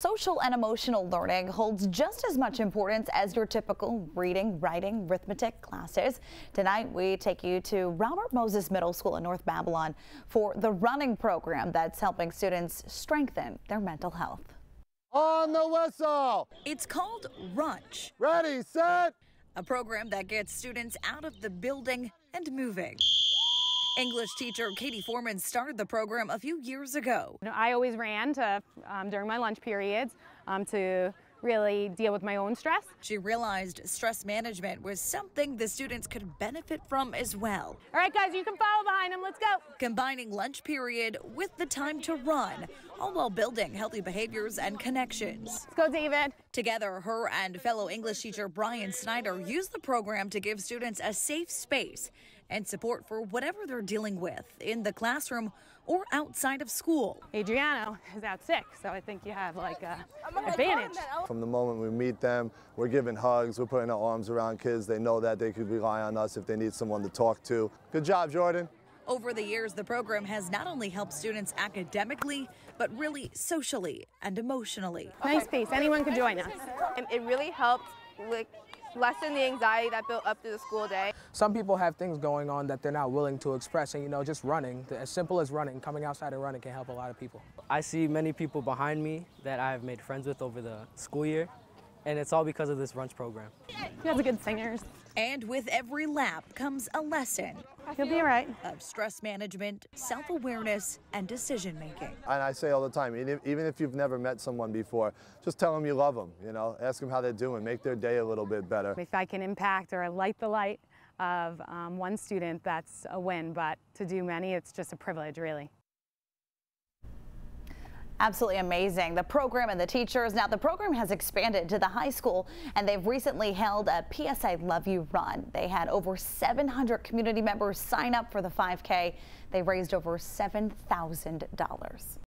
Social and emotional learning holds just as much importance as your typical reading, writing, arithmetic classes. Tonight, we take you to Robert Moses Middle School in North Babylon for the running program that's helping students strengthen their mental health. On the whistle! It's called Runch, Ready, set! a program that gets students out of the building and moving. English teacher Katie Foreman started the program a few years ago. I always ran to, um, during my lunch periods um, to really deal with my own stress. She realized stress management was something the students could benefit from as well. All right, guys, you can follow behind him. Let's go. Combining lunch period with the time to run, all while building healthy behaviors and connections. Let's go, David. Together, her and fellow English teacher Brian Snyder used the program to give students a safe space and support for whatever they're dealing with in the classroom or outside of school. Adriano is out sick, so I think you have like a advantage. From the moment we meet them, we're giving hugs, we're putting our arms around kids. They know that they could rely on us if they need someone to talk to. Good job, Jordan. Over the years, the program has not only helped students academically, but really socially and emotionally. Nice piece. Anyone could join us. And it really helped like lessen the anxiety that built up through the school day. Some people have things going on that they're not willing to express, and you know, just running, as simple as running, coming outside and running can help a lot of people. I see many people behind me that I've made friends with over the school year, and it's all because of this Runch program. You guys are good singers. And with every lap comes a lesson You'll be all right. of stress management, self awareness, and decision making. And I say all the time, even if- even if you've never met someone before, just tell them you love them, you know, ask them how they're doing, make their day a little bit better. If I can impact or light the light of um, one student, that's a win. But to do many, it's just a privilege, really. Absolutely amazing. The program and the teachers. Now, the program has expanded to the high school, and they've recently held a PS I Love You Run. They had over 700 community members sign up for the 5K. They raised over $7,000.